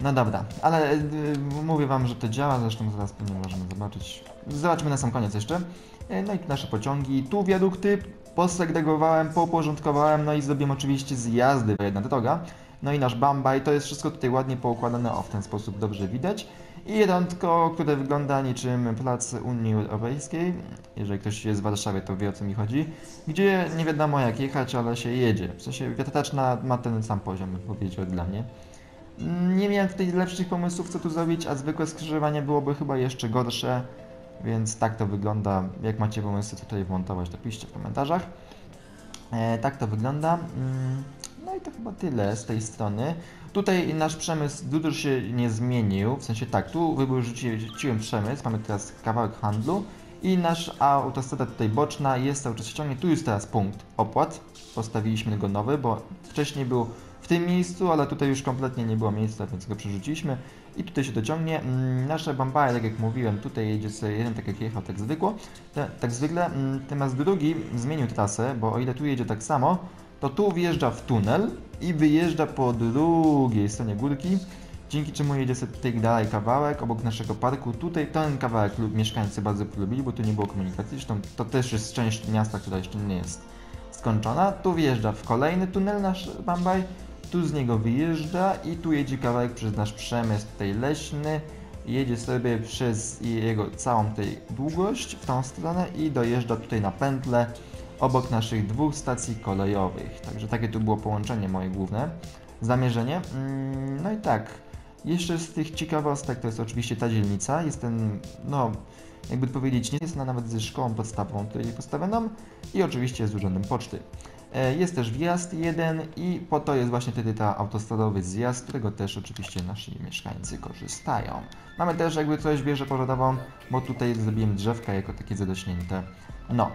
No dobra, ale y, mówię wam, że to działa, zresztą zaraz pewnie możemy zobaczyć. Zobaczmy na sam koniec jeszcze. Y, No i nasze pociągi, tu wiadukty posegregowałem, poporządkowałem, no i zrobiłem oczywiście zjazdy, bo jedna droga. No i nasz Bambaj, to jest wszystko tutaj ładnie poukładane, o w ten sposób dobrze widać. I rądko, które wygląda niczym plac Unii Europejskiej. Jeżeli ktoś jest w Warszawie, to wie o co mi chodzi. Gdzie nie wiadomo jak jechać, ale się jedzie. W sensie wiatraczna ma ten sam poziom, powiedział dla mnie. Nie miałem tutaj lepszych pomysłów, co tu zrobić, a zwykłe skrzyżowanie byłoby chyba jeszcze gorsze. Więc tak to wygląda. Jak macie pomysły, co tutaj wmontować, to piszcie w komentarzach. E, tak to wygląda. Mm, No i to chyba tyle z tej strony. Tutaj nasz przemysł dużo się nie zmienił, w sensie tak, tu wyrzuciłem przemysł, mamy teraz kawałek handlu i nasz autostrada tutaj boczna jest cały czas się ciągnie, tu jest teraz punkt opłat, postawiliśmy go nowy, bo wcześniej był w tym miejscu, ale tutaj już kompletnie nie było miejsca, więc go przerzuciliśmy i tutaj się dociągnie. Mm, Nasze bambaje, tak jak mówiłem, tutaj jedzie sobie jeden tak jak jechał, tak zwykło, te, tak zwykle, mm, natomiast drugi zmienił trasę, bo o ile tu jedzie tak samo, to tu wjeżdża w tunel i wyjeżdża po drugiej stronie górki, dzięki czemu jedzie sobie tutaj dalej kawałek obok naszego parku. Tutaj ten kawałek mieszkańcy bardzo polubili, bo tu nie było komunikacji, zresztą to też jest część miasta, która jeszcze nie jest skończona. Tu wjeżdża w kolejny tunel nasz Bambaj, tu z niego wyjeżdża i tu jedzie kawałek przez nasz przemysł tutaj leśny. Jedzie sobie przez jego całą tej długość w tą stronę i dojeżdża tutaj na pętlę obok naszych dwóch stacji kolejowych. Także takie tu było połączenie moje główne, zamierzenie. Mm, No i tak, jeszcze z tych ciekawostek to jest oczywiście ta dzielnica, jest ten, no, jakby powiedzieć, nie jest ona nawet ze szkołą podstawową tutaj postawioną i oczywiście z urzędem poczty. E, Jest też wjazd jeden i po to jest właśnie wtedy ta autostradowy zjazd, z którego też oczywiście nasi mieszkańcy korzystają. Mamy też jakby coś wieżę pożarową, bo tutaj zrobiłem drzewka jako takie zadośnięte. No.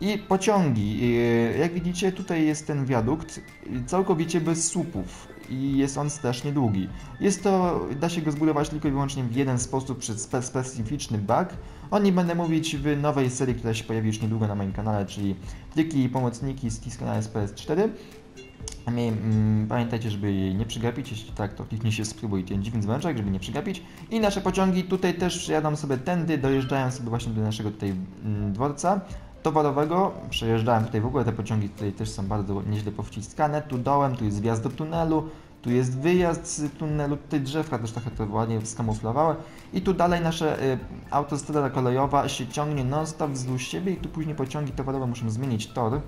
I pociągi. Yy, Jak widzicie, tutaj jest ten wiadukt yy, całkowicie bez słupów i jest on strasznie długi. Jest to, da się go zbudować tylko i wyłącznie w jeden sposób przez spe specyficzny bug. O nim będę mówić w nowej serii, która się pojawi już niedługo na moim kanale, czyli triki i pomocniki z Tiskana SPS4. Mie- mm, Pamiętajcie, żeby jej nie przegapić, jeśli tak, to kliknijcie spróbuj ten dziwny dzwoneczek, żeby nie przegapić. I nasze pociągi tutaj też przejadą sobie tędy, dojeżdżają sobie właśnie do naszego tutaj mm, dworca towarowego. Przejeżdżałem tutaj w ogóle, te pociągi tutaj też są bardzo nieźle powciskane. Tu dołem, tu jest wjazd do tunelu, tu jest wyjazd z tunelu, tutaj drzewka też trochę to ładnie skamuflowały. I tu dalej nasza y, autostrada kolejowa się ciągnie non-stop wzdłuż siebie i tu później pociągi towarowe muszą zmienić tor,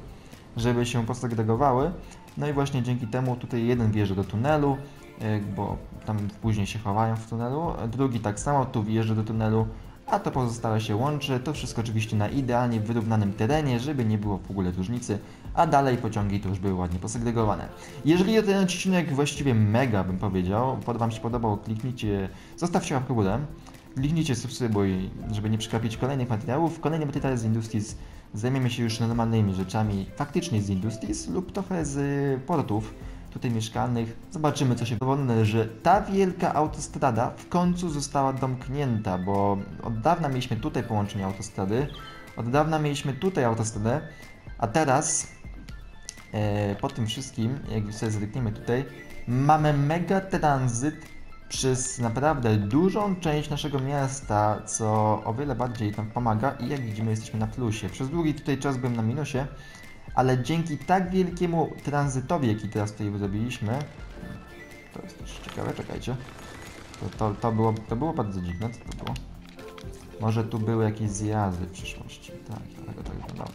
żeby się posegregowały. No i właśnie dzięki temu tutaj jeden wjeżdża do tunelu, y, bo tam później się chowają w tunelu, drugi tak samo tu wjeżdża do tunelu, a to pozostałe się łączy. To wszystko oczywiście na idealnie wyrównanym terenie, żeby nie było w ogóle różnicy, a dalej pociągi to już były ładnie posegregowane. Jeżeli ten odcinek właściwie mega bym powiedział, pod Wam się podobał, kliknijcie, zostawcie łapkę w górę, kliknijcie subskrybuj, żeby nie przegapić kolejnych materiałów. Kolejne materiały z Industries zajmiemy się już normalnymi rzeczami, faktycznie z Industries lub trochę z portów tutaj mieszkalnych. Zobaczymy, co się powoduje, że ta wielka autostrada w końcu została domknięta, bo od dawna mieliśmy tutaj połączenie autostrady, od dawna mieliśmy tutaj autostradę, a teraz e, po tym wszystkim, jak sobie zerkniemy tutaj, mamy mega tranzyt przez naprawdę dużą część naszego miasta, co o wiele bardziej nam pomaga i jak widzimy jesteśmy na plusie. Przez długi tutaj czas byłem na minusie, ale dzięki tak wielkiemu tranzytowi, jaki teraz tutaj zrobiliśmy, to jest też ciekawe, czekajcie, to, to, to, było, to było bardzo dziwne, co to było? Może tu były jakieś zjazdy w przyszłości, tak, tak, tak wyglądało.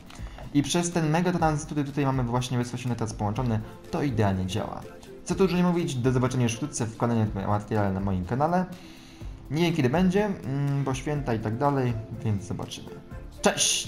I przez ten mega tranzyt, który tutaj mamy właśnie bezpośrednio teraz połączony, to idealnie działa. Co tu dużo nie mówić, do zobaczenia już wkrótce w kolejnym materiale na moim kanale. Nie wiem kiedy będzie, mm, bo święta i tak dalej, więc zobaczymy. Cześć!